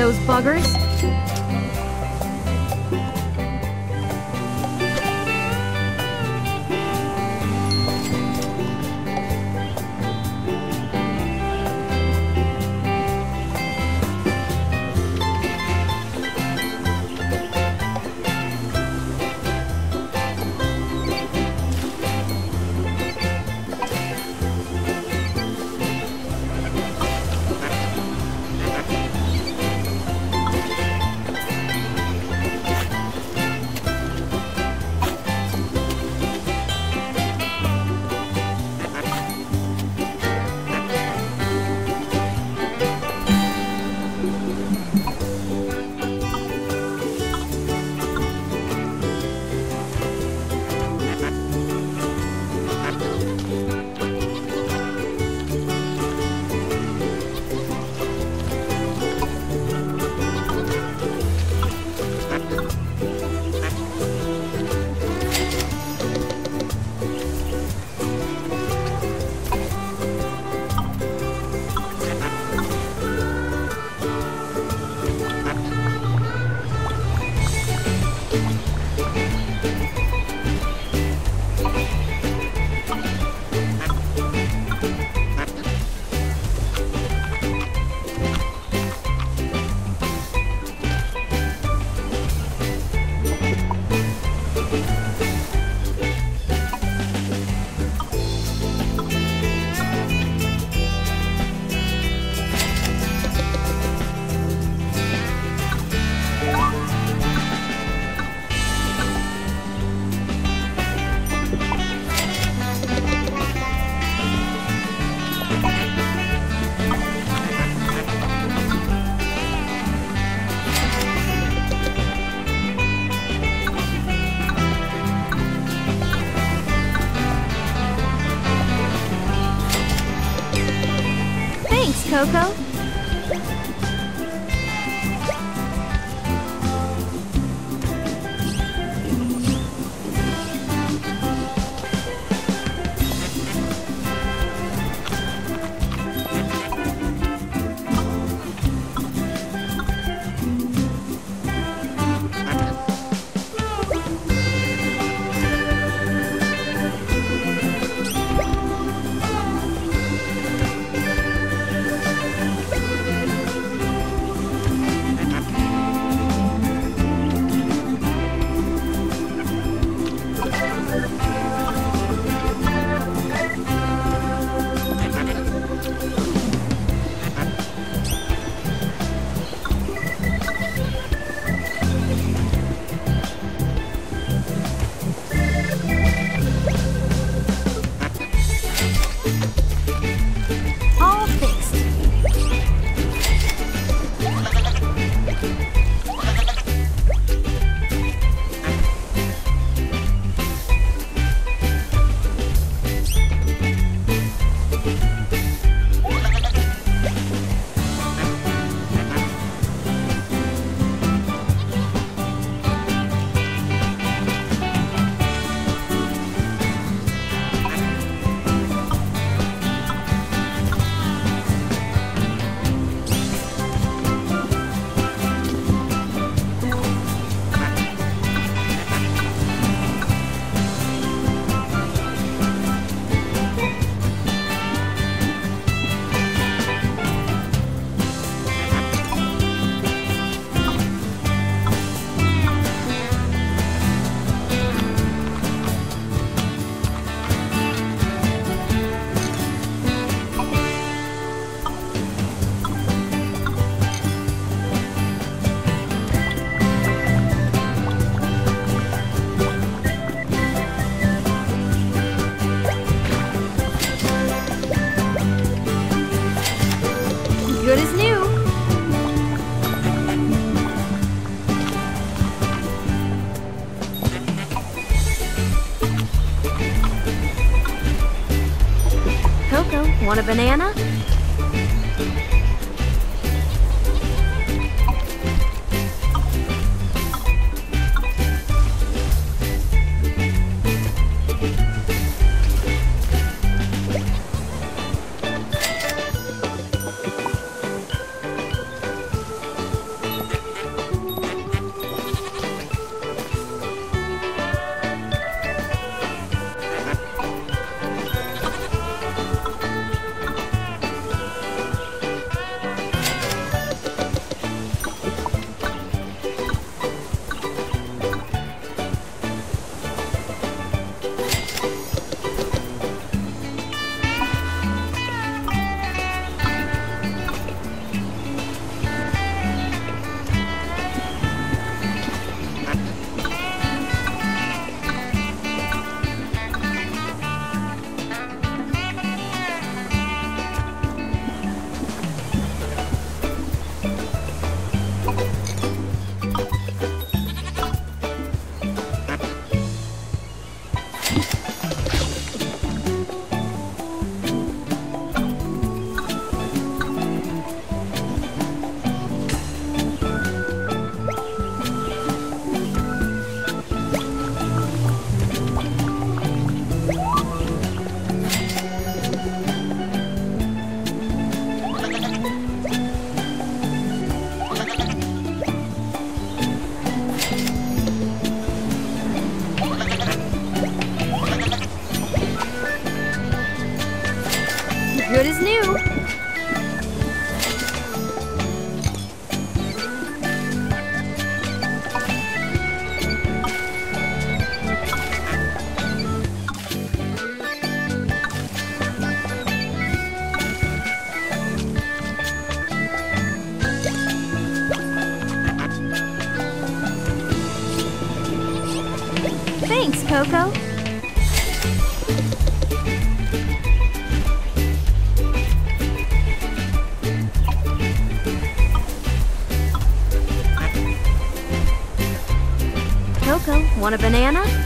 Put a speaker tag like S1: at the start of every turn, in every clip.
S1: those buggers. Coco. A banana? な。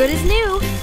S1: Good as new.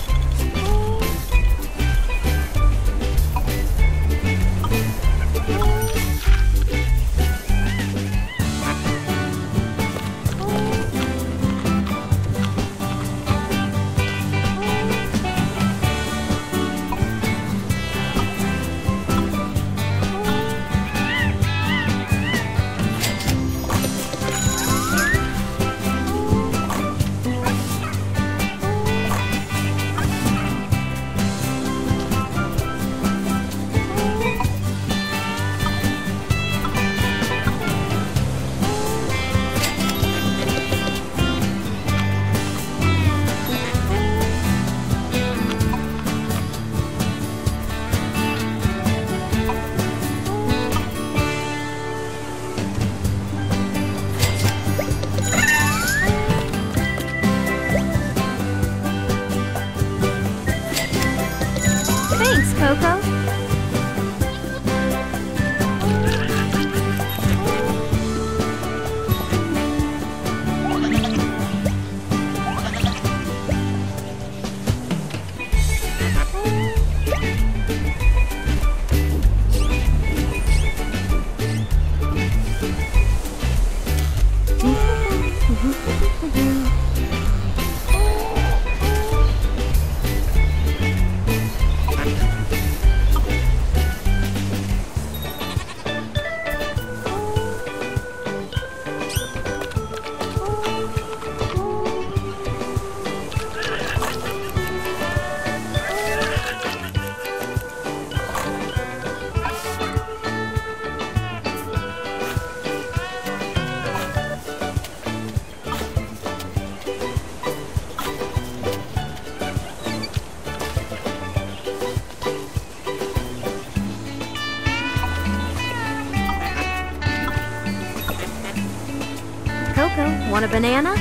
S1: a banana?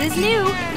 S1: Good as new.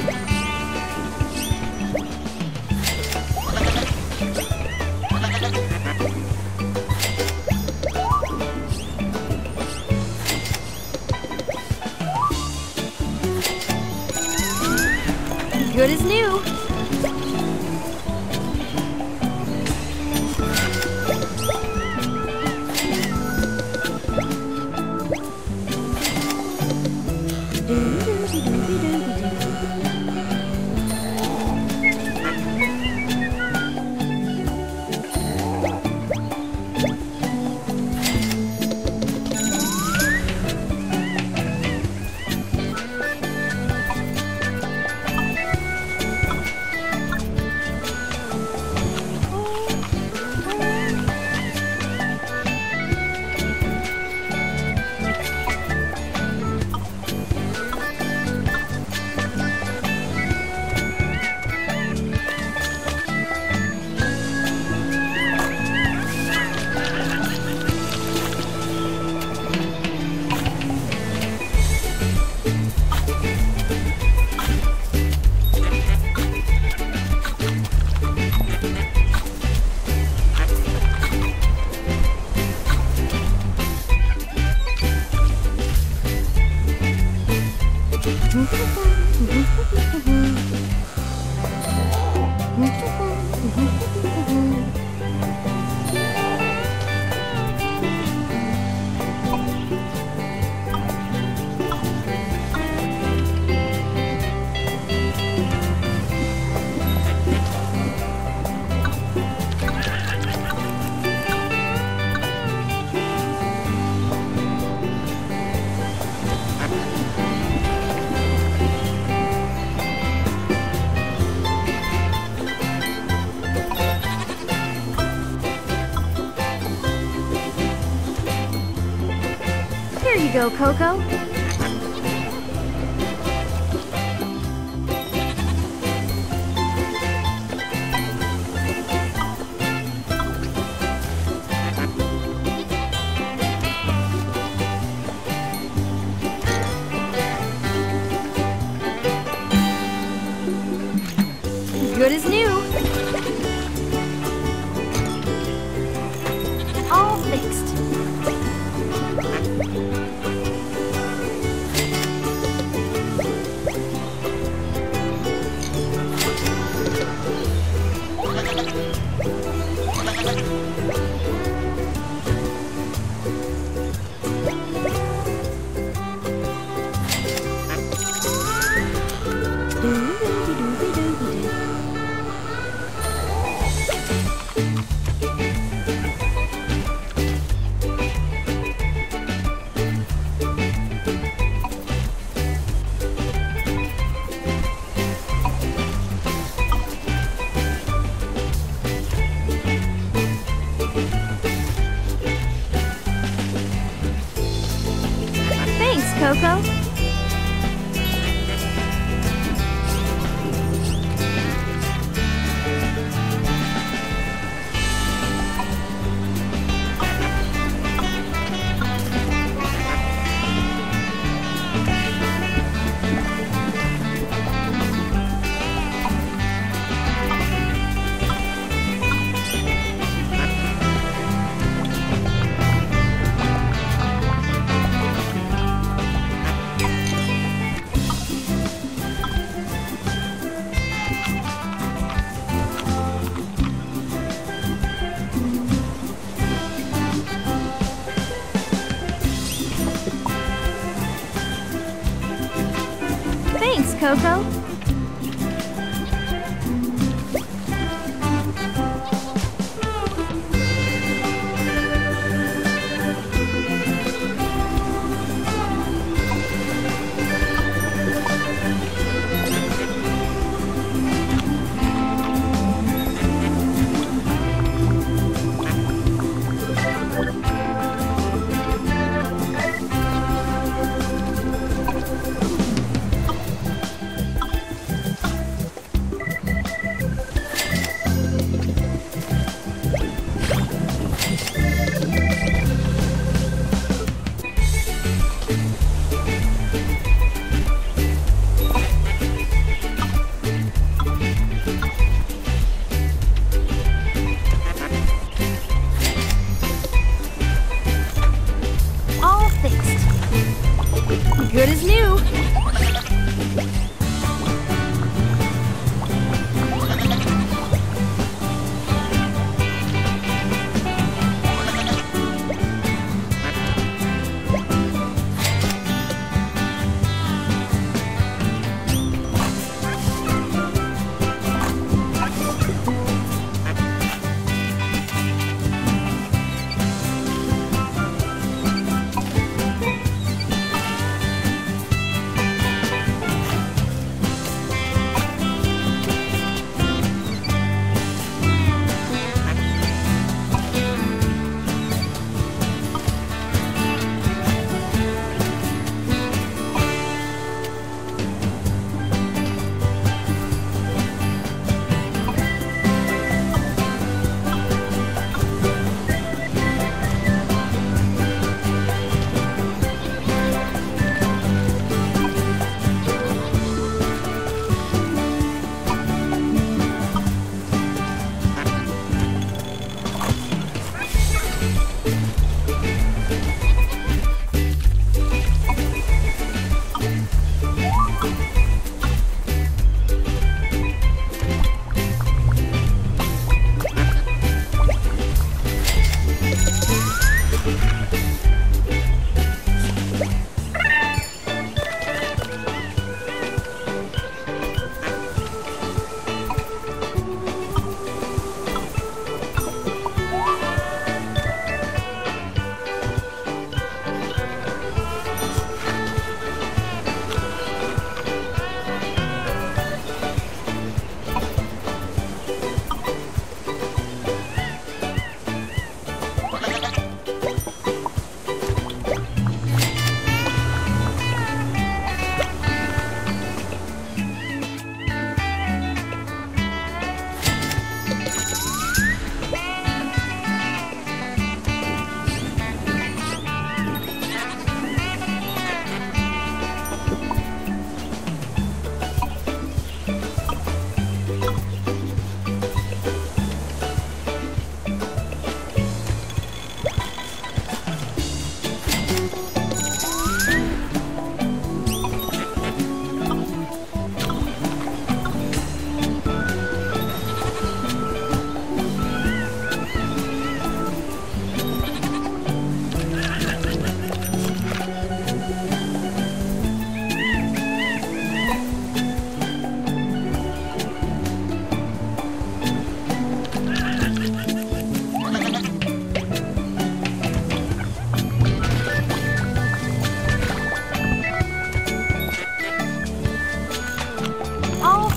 S1: Coco. Coco.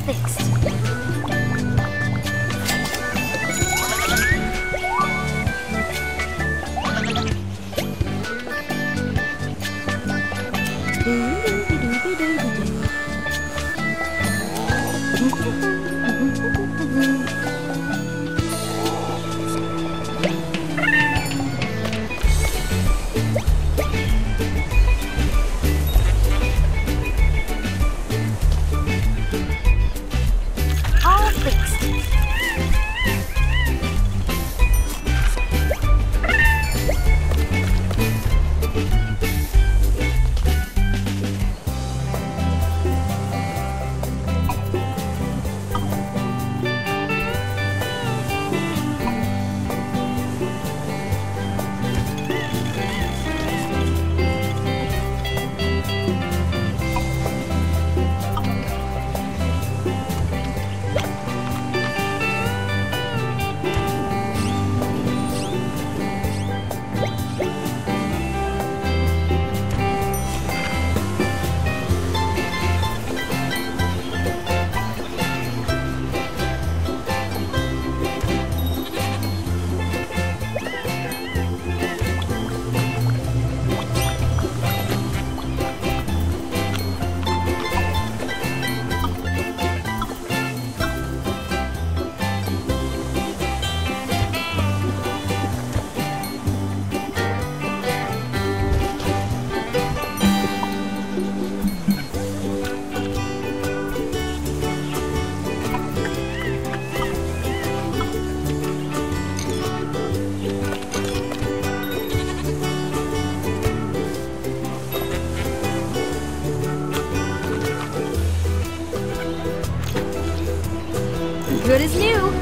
S1: fixed. Good